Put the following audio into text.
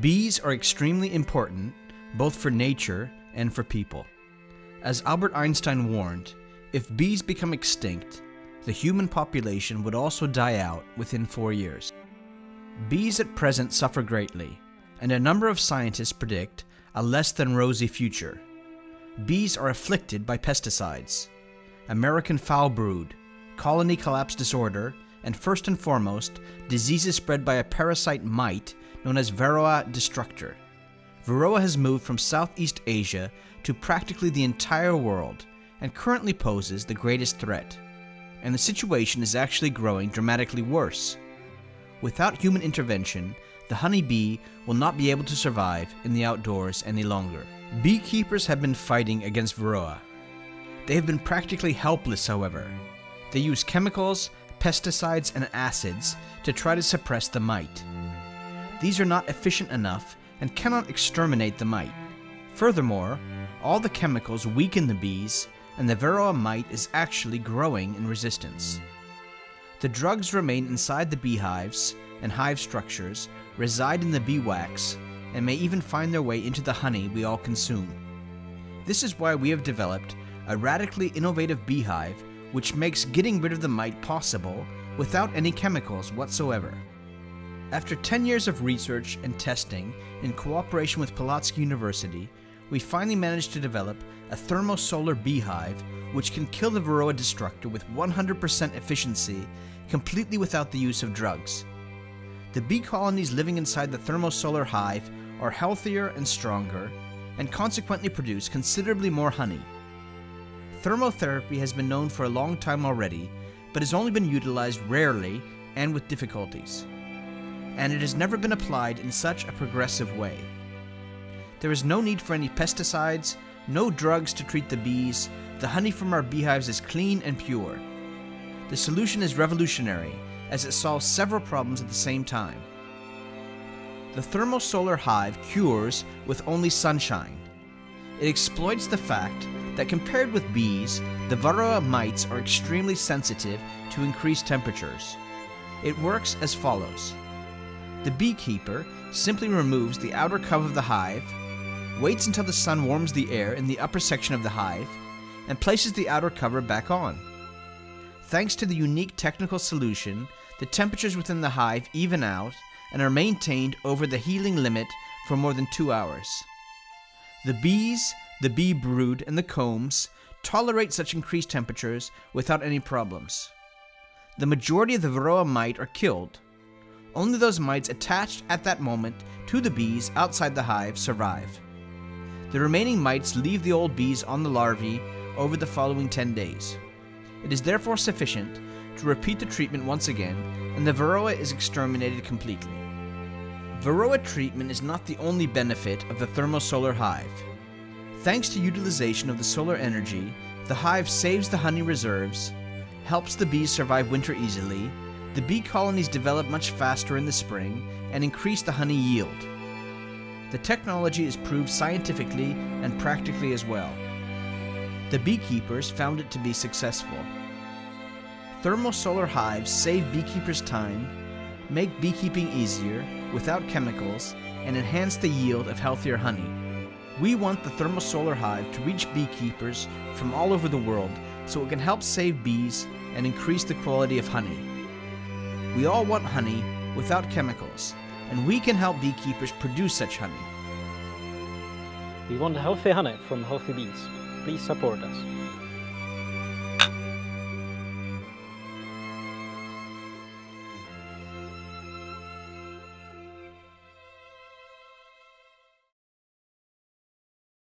Bees are extremely important both for nature and for people. As Albert Einstein warned, if bees become extinct, the human population would also die out within four years. Bees at present suffer greatly, and a number of scientists predict a less than rosy future. Bees are afflicted by pesticides, American foul brood, colony collapse disorder, and first and foremost, diseases spread by a parasite mite known as Varroa destructor. Varroa has moved from Southeast Asia to practically the entire world and currently poses the greatest threat. And the situation is actually growing dramatically worse. Without human intervention, the honeybee will not be able to survive in the outdoors any longer. Beekeepers have been fighting against Varroa. They have been practically helpless, however. They use chemicals, pesticides, and acids to try to suppress the mite. These are not efficient enough and cannot exterminate the mite. Furthermore, all the chemicals weaken the bees, and the varroa mite is actually growing in resistance. The drugs remain inside the beehives, and hive structures reside in the bee wax, and may even find their way into the honey we all consume. This is why we have developed a radically innovative beehive which makes getting rid of the mite possible without any chemicals whatsoever. After 10 years of research and testing in cooperation with Polotzk University, we finally managed to develop a thermosolar beehive which can kill the Varroa destructor with 100% efficiency, completely without the use of drugs. The bee colonies living inside the thermosolar hive are healthier and stronger, and consequently produce considerably more honey. Thermotherapy has been known for a long time already, but has only been utilized rarely and with difficulties. And it has never been applied in such a progressive way. There is no need for any pesticides, no drugs to treat the bees, the honey from our beehives is clean and pure. The solution is revolutionary, as it solves several problems at the same time. The thermosolar hive cures with only sunshine. It exploits the fact that compared with bees, the varroa mites are extremely sensitive to increased temperatures. It works as follows. The beekeeper simply removes the outer cover of the hive, waits until the sun warms the air in the upper section of the hive, and places the outer cover back on. Thanks to the unique technical solution, the temperatures within the hive even out and are maintained over the healing limit for more than two hours. The bees, the bee brood, and the combs tolerate such increased temperatures without any problems. The majority of the varroa mite are killed. Only those mites attached at that moment to the bees outside the hive survive. The remaining mites leave the old bees on the larvae over the following 10 days. It is therefore sufficient to repeat the treatment once again, and the varroa is exterminated completely. Varroa treatment is not the only benefit of the thermosolar hive. Thanks to utilization of the solar energy, the hive saves the honey reserves, helps the bees survive winter easily, the bee colonies develop much faster in the spring, and increase the honey yield. The technology is proved scientifically and practically as well. The beekeepers found it to be successful. Thermosolar hives save beekeepers time, make beekeeping easier without chemicals, and enhance the yield of healthier honey. We want the thermosolar hive to reach beekeepers from all over the world so it can help save bees and increase the quality of honey. We all want honey without chemicals, and we can help beekeepers produce such honey. We want healthy honey from healthy bees. Please support us.